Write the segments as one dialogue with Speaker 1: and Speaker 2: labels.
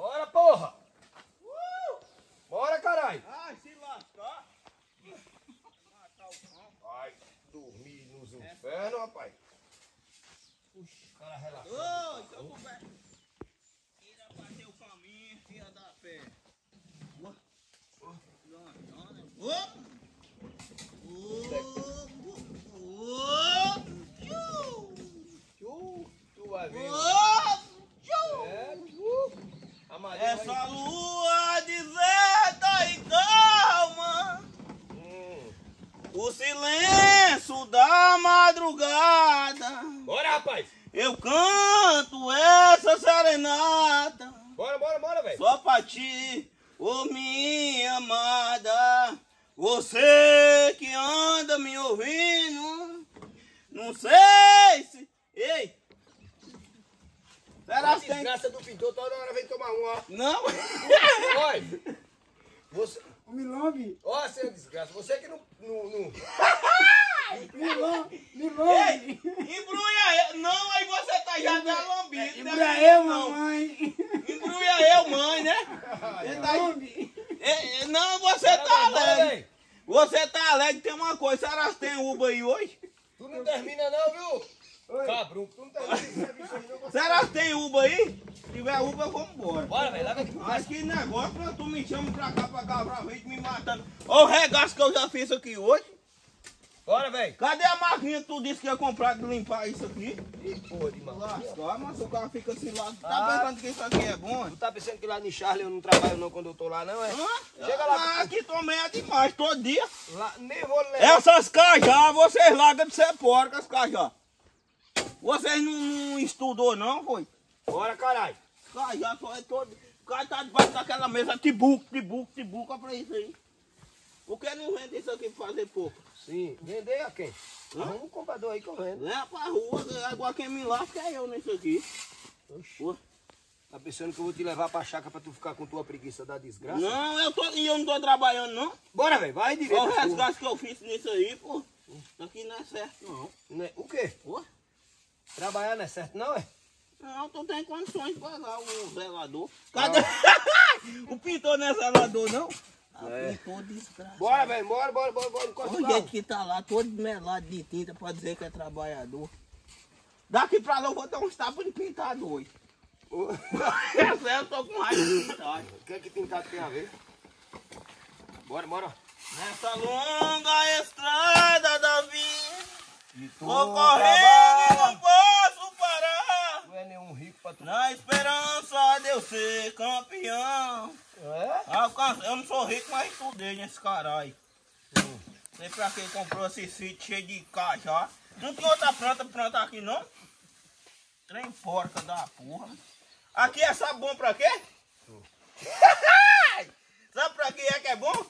Speaker 1: Bora, porra! Bora, caralho!
Speaker 2: Ai, se lascar.
Speaker 1: Vai dormir nos infernos, rapaz. Puxa, cara relaxado.
Speaker 2: Ô, então conversa. Tira pra ter o caminho, filha da pé. Ô, ô, ô, ô,
Speaker 1: Tu, tu vai ver.
Speaker 2: ô,
Speaker 1: É, tu. A Maria
Speaker 2: Essa
Speaker 1: vai...
Speaker 2: lua deserta e calma,
Speaker 1: Hum.
Speaker 2: O silêncio da madrugada.
Speaker 1: Bora, rapaz!
Speaker 2: Eu canto essa serenata
Speaker 1: Bora, bora, bora, velho!
Speaker 2: só pra ti, ô minha amada. Você que anda me ouvindo, não sei se. Ei! Será
Speaker 1: A
Speaker 2: que tem.
Speaker 1: desgraça do pintor toda hora vem tomar um, ó.
Speaker 2: Não!
Speaker 1: Olha! Você...
Speaker 3: O Milong,
Speaker 1: Ó, seu desgraça, você que não... não, não...
Speaker 3: Milong.
Speaker 2: Embrulha eu! Não, aí você tá já da lambido.
Speaker 3: Embra eu, mamãe.
Speaker 2: Embrulha eu, mãe, né? Tá.
Speaker 3: Milong.
Speaker 2: É, é, Não, você tá alegre. Você tá alegre, tem uma coisa. Será que tem Uber aí hoje?
Speaker 1: Tu não termina não, viu?
Speaker 3: Oi.
Speaker 1: Cabrão, tu não termina esse serviço aí não.
Speaker 2: Será que tem Uber aí? Se tiver Uber, vamos embora. Que negócio, pra tu me chama pra cá, pra cá, pra frente, me matando. Olha o regaço que eu já fiz aqui hoje.
Speaker 1: Bora, velho.
Speaker 2: Cadê a máquina que tu disse que ia comprar de limpar isso aqui?
Speaker 1: Ih, porra de mano.
Speaker 2: Lascar, mas o cara fica assim lá. Tá
Speaker 1: Ah.
Speaker 2: pensando que isso aqui é bom?
Speaker 1: Tu tá pensando que lá no Charlie eu não trabalho não quando eu tô lá, não, é?
Speaker 2: Hã?
Speaker 1: Chega lá.
Speaker 2: Ah, aqui também é demais, todo dia.
Speaker 1: Lá, nem vou levar.
Speaker 2: Essas cajá, vocês largam de ser porcas, cajá. Vocês não, não estudou não, foi?
Speaker 1: Bora, caralho.
Speaker 2: Cajá só é todo... O cara tá debaixo daquela mesa, tibuco, tibuco, tibuco, pra isso aí. Por que não vende isso aqui pra fazer pouco?
Speaker 1: Sim. Vender a quem?
Speaker 2: Hã?
Speaker 1: Arruma um comprador aí que eu vendo.
Speaker 2: Leva pra rua, é igual quem me lasca é eu nisso aqui. Pô.
Speaker 1: Tá pensando que eu vou te levar pra chácara pra tu ficar com tua preguiça da desgraça?
Speaker 2: Não, eu tô, e eu não tô trabalhando não.
Speaker 1: Bora, velho. Vai direito.
Speaker 2: Olha o resgate que eu fiz nisso aí, pô. Isso aqui não é certo não.
Speaker 1: Né? O quê?
Speaker 2: Pô.
Speaker 1: Trabalhar não é certo não, é?
Speaker 2: Não, tu tem condições de pagar o zelador. Cadê? o pintor não é zelador, não? Ah,
Speaker 1: É.
Speaker 2: pintor desgraçado.
Speaker 1: Bora, velho. Bora, bora, bora, bora. Encosta
Speaker 2: Olha
Speaker 1: o
Speaker 2: o jeito
Speaker 1: carro.
Speaker 2: que tá lá, todo melado de tinta pra dizer que é trabalhador. Daqui pra lá eu vou dar uns tapas de pintado hoje. Essa eu tô com raiva de pintado.
Speaker 1: O que é que pintado tem a ver? Bora, bora.
Speaker 2: Nessa longa estrada da vida, vou correndo e não posso parar.
Speaker 1: Tu é nenhum rico pra tu.
Speaker 2: Na esperança de eu ser campeão.
Speaker 1: É?
Speaker 2: Ah, eu não sou rico, mas estudei nesse caralho. Sei pra quem comprou esse sítio cheio de cajá. Não tem outra planta planta aqui não? Trem porca da porra. Aqui é sabe bom pra quê? sabe pra que é que é bom?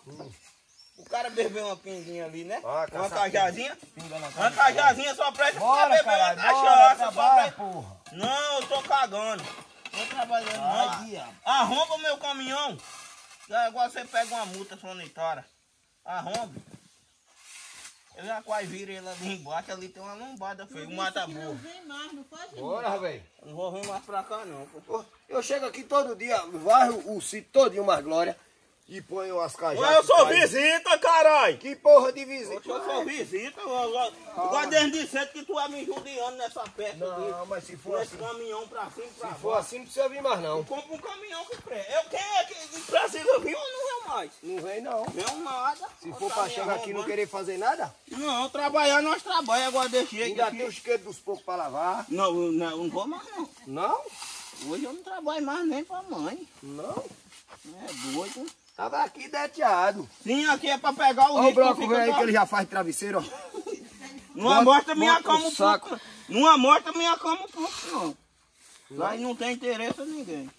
Speaker 2: O cara bebeu uma pinguinha ali, né?
Speaker 1: Ah,
Speaker 2: uma cajazinha.
Speaker 1: Pinga
Speaker 2: Uma cajazinha só presta pra
Speaker 1: Bora,
Speaker 2: beber uma
Speaker 1: Bora,
Speaker 2: cachaça. Só presta...
Speaker 1: porra.
Speaker 2: Não, eu tô cagando. Tô trabalhando
Speaker 1: Ai,
Speaker 2: não. Arromba o meu caminhão. Que é igual você pega uma multa sanitária. Arromba. Eu já quase viro ele ali embaixo, ali tem uma lombada feia, um mata
Speaker 4: Não vem mais, não pode ir.
Speaker 1: Bora, velho.
Speaker 2: Não vou vir mais pra cá não. Pô,
Speaker 1: Eu chego aqui todo dia, varro o sítio todinho mais glória e ponho as cajas.
Speaker 2: Ué, eu sou visita, caralho.
Speaker 1: Que porra de visita?
Speaker 2: Eu sou visita, eu, eu, eu desde cedo que tu é me judiando nessa peça
Speaker 1: Não, mas se for assim,
Speaker 2: caminhão pra cima pra
Speaker 1: se for assim não precisa vir mais não.
Speaker 2: Compra um caminhão que presta. Eu quem é que precisa vir ou não vem mais?
Speaker 1: Não vem não.
Speaker 2: Não nada.
Speaker 1: Se for pra chegar aqui e não querer fazer nada,
Speaker 2: Não, trabalhar nós trabalhamos, agora deixei
Speaker 1: ainda
Speaker 2: aqui.
Speaker 1: tem os quedos dos poucos pra lavar.
Speaker 2: Não, não, eu não vou mais não.
Speaker 1: Não?
Speaker 2: Hoje eu não trabalho mais nem pra mãe.
Speaker 1: Não.
Speaker 2: É doido.
Speaker 1: Tava aqui deteado.
Speaker 2: Sim, aqui é pra pegar o
Speaker 1: Olha o
Speaker 2: risco.
Speaker 1: velho aí
Speaker 2: pra-
Speaker 1: que ele já faz travesseiro, ó.
Speaker 2: Não
Speaker 1: bota-
Speaker 2: amostra minha
Speaker 1: o
Speaker 2: um pouco. Não amostra minha cama um pouco, não. Lá não tem interesse a ninguém.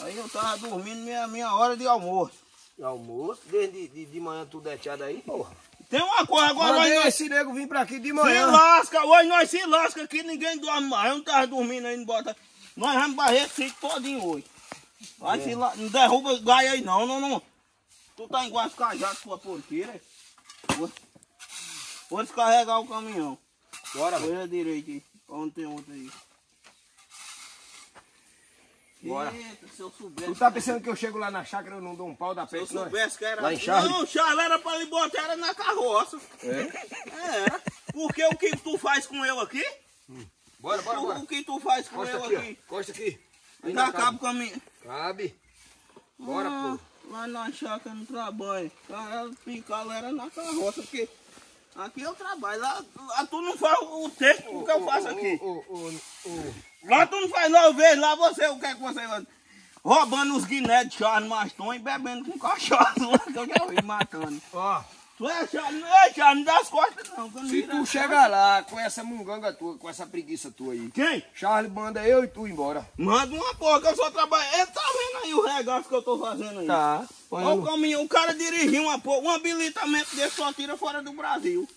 Speaker 2: Aí eu tava dormindo minha, minha hora de almoço.
Speaker 1: Almoço, desde de, de manhã tudo deteado aí, porra.
Speaker 2: Tem uma coisa, agora
Speaker 1: Mandei
Speaker 2: nós,
Speaker 1: esse nego vir pra aqui de
Speaker 2: se
Speaker 1: manhã.
Speaker 2: lasca, hoje nós se lasca aqui, ninguém dorme mais. Eu não tava dormindo aí, não bota. Nós vamos barrer esse sítio todinho hoje. Vai se lá, não derruba gaia aí não, não, não. Tu tá igual as cajadas sua porqueira. Vou- Vou descarregar o caminhão.
Speaker 1: Bora, velho.
Speaker 2: Olha direito aí, onde tem outro aí.
Speaker 1: Bora.
Speaker 2: Eita, se eu soubesse.
Speaker 1: Tu tá pensando que eu chego lá na chácara e eu não dou um pau da
Speaker 2: Se eu
Speaker 1: é?
Speaker 2: soubesse que era.
Speaker 1: Lá em Charles?
Speaker 2: Não, Charles era pra ele botar era na carroça.
Speaker 1: É?
Speaker 2: É. Porque o que tu faz com eu aqui?
Speaker 1: Bora, bora,
Speaker 2: O,
Speaker 1: bora.
Speaker 2: o que tu faz com
Speaker 1: Costa
Speaker 2: eu
Speaker 1: aqui,
Speaker 2: aqui?
Speaker 1: ó. Costa aqui. Aí
Speaker 2: Tá
Speaker 1: cabe.
Speaker 2: com a minha.
Speaker 1: Cabe. Bora,
Speaker 2: Ah,
Speaker 1: pô.
Speaker 2: Lá na chácara no trabalho. Cara, picar era na carroça, porque aqui eu trabalho. Lá, lá tu não faz o tempo que eu faço aqui.
Speaker 1: Ô, ô, ô.
Speaker 2: Lá tu não faz nove vezes, lá você, o que é que você faz? Roubando os guiné de Charles Maston e bebendo com cachorro lá, que eu já vi matando.
Speaker 1: Ó,
Speaker 2: Tu é Charles, não é dá as costas não.
Speaker 1: se tu chegar lá com essa munganga tua, com essa preguiça tua aí,
Speaker 2: Quem?
Speaker 1: Charles manda eu e tu embora.
Speaker 2: Manda uma porra que eu só trabalho. Ele tá vendo aí o regaço que eu tô fazendo aí?
Speaker 1: Tá.
Speaker 2: Olha o caminhão, o cara dirigir uma porra, um habilitamento desse só tira fora do Brasil.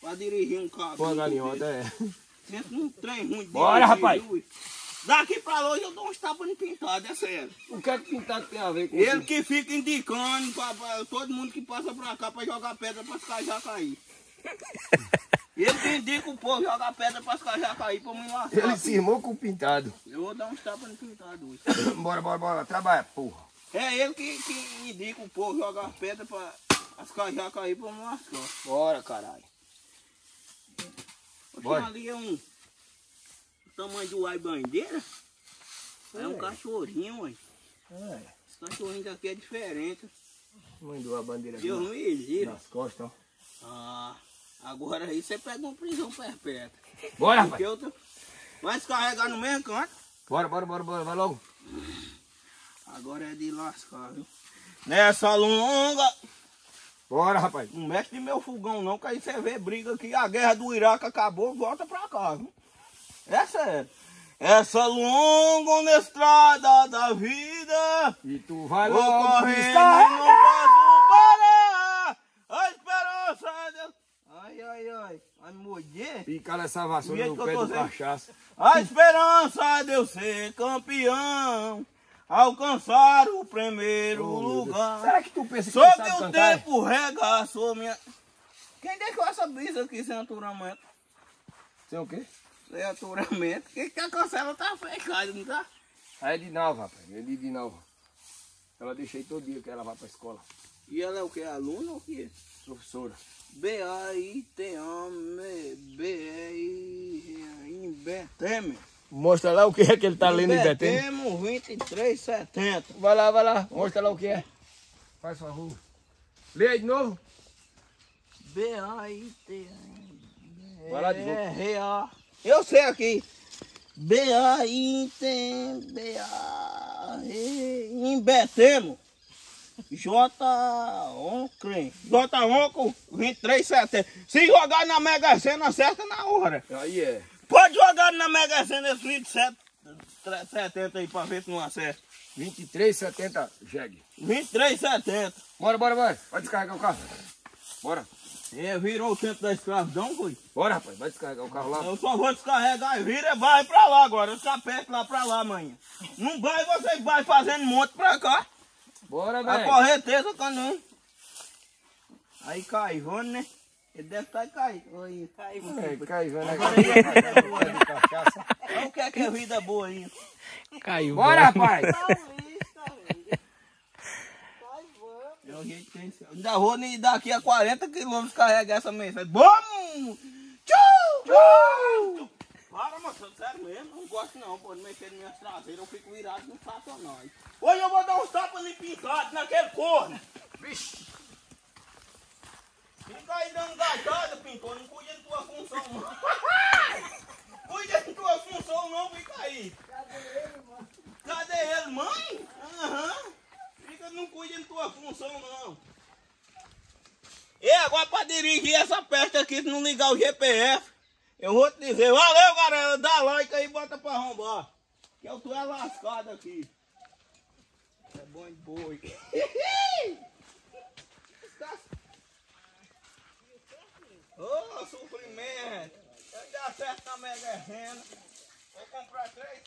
Speaker 2: Pra dirigir um carro.
Speaker 1: A galinhota, é.
Speaker 2: Pensa num trem ruim
Speaker 1: Bora,
Speaker 2: dirigir,
Speaker 1: rapaz.
Speaker 2: viu? Daqui pra hoje eu dou uns tapas no pintado, é sério.
Speaker 1: O que é que pintado tem a ver com
Speaker 2: Ele
Speaker 1: isso?
Speaker 2: que fica indicando pra, pra todo mundo que passa pra cá pra jogar pedra pra ficar já cair. Ele que indica o povo jogar pedra pra ficar já cair pra mim lá.
Speaker 1: Ele se irmou com o pintado.
Speaker 2: Eu vou dar uns tapas no pintado hoje.
Speaker 1: bora, bora, bora. Trabalha, porra.
Speaker 2: É ele que, que indica o povo jogar pedra pra as cajá cair pra mim lascar.
Speaker 1: Bora, caralho. Bora.
Speaker 2: Ali é um tamanho do ai bandeira. É um
Speaker 1: É.
Speaker 2: cachorrinho, ué.
Speaker 1: É.
Speaker 2: Esse cachorrinho daqui é diferente.
Speaker 1: Mandou a bandeira
Speaker 2: Deus
Speaker 1: aqui
Speaker 2: me livre.
Speaker 1: nas costas, ó.
Speaker 2: Ah, agora aí você pega uma prisão perpétua.
Speaker 1: Bora, rapaz.
Speaker 2: tô... Vai se carregar no mesmo canto.
Speaker 1: Bora, bora, bora, bora. Vai logo.
Speaker 2: Agora é de lascar, viu? Nessa longa.
Speaker 1: Bora, rapaz.
Speaker 2: Não mexe de meu fogão não, que aí você vê briga aqui. A guerra do Iraque acabou, volta pra cá, viu? É sério. Essa longa estrada da vida.
Speaker 1: E tu vai
Speaker 2: Vou
Speaker 1: logo
Speaker 2: correndo não posso parar. A esperança é Deus. Ai, ai, ai. Vai morder.
Speaker 1: Fica nessa vassoura no pé do
Speaker 2: vendo.
Speaker 1: cachaça.
Speaker 2: A esperança de eu ser campeão. Alcançar o primeiro
Speaker 1: Oh,
Speaker 2: lugar.
Speaker 1: Será que tu pensa que
Speaker 2: Só
Speaker 1: tu
Speaker 2: que
Speaker 1: sabe
Speaker 2: o
Speaker 1: cantar?
Speaker 2: tempo regaçou minha. Quem deixou essa brisa aqui sem aturamento?
Speaker 1: Sei o quê?
Speaker 2: Sem aturamento. Que, que a cancela tá fechada, não tá?
Speaker 1: Aí é de Nalva, rapaz. É de Nalva. Ela deixei todo dia que ela vai pra escola.
Speaker 2: E ela é o que? Aluna ou o que?
Speaker 1: Professora.
Speaker 2: B-A-I-T-A-M-B-E-I. Beteme.
Speaker 1: Mostra lá o que é que ele tá lendo em Betém.
Speaker 2: Betemo 2370.
Speaker 1: Vai lá, vai lá. Mostra lá o que é. Faz favor. Lê aí de novo.
Speaker 2: B-A-I-T-A-M.
Speaker 1: Vai lá de novo.
Speaker 2: R-A. Eu sei aqui. B-A. Em Betemo. J. Oncre. J. Onco 2370. Se jogar na Mega Sena, acerta na hora.
Speaker 1: Aí é.
Speaker 2: Pode jogar na Mega Sena esse 27, 70 aí pra ver se não acerta.
Speaker 1: 23,70 jegue.
Speaker 2: 23,70.
Speaker 1: Bora, bora, bora. Vai descarregar o carro. Bora.
Speaker 2: É, virou o tempo da escravidão, foi?
Speaker 1: Bora, rapaz. Vai descarregar o carro lá.
Speaker 2: Eu só vou descarregar e vira e vai pra lá agora. Eu capete lá pra lá amanhã. Não vai, você vai fazendo monte pra cá.
Speaker 1: Bora,
Speaker 2: A
Speaker 1: velho.
Speaker 2: correnteza quando Aí cai, Ivone, né? Ele deve estar caído. Oi, cai,
Speaker 1: É, cai, velho.
Speaker 2: Agora. Olha o que é que é vida boa aí.
Speaker 4: Caiu.
Speaker 1: Bora, rapaz.
Speaker 2: É que tem que ser. Ainda vou daqui a 40 quilômetros carregar essa mensagem. Vamos! Tchau! Tchau! Para, moço, sério mesmo, não gosto não, pode mexer nas minhas traseiras, eu fico virado no satanás. Hoje eu vou dar uns tapas ali pintado naquele corno. Vixe! Fica aí dando gajada, aqui, se não ligar o GPS, eu vou te dizer, valeu galera, dá like aí, bota pra arrombar. Que eu tô é lascado aqui. É bom de boi. Ô, oh, suprimento. Eu dá certo na mega renda. Vou comprar três